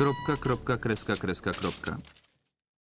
kropka, kropka, kreska, kreska, kropka.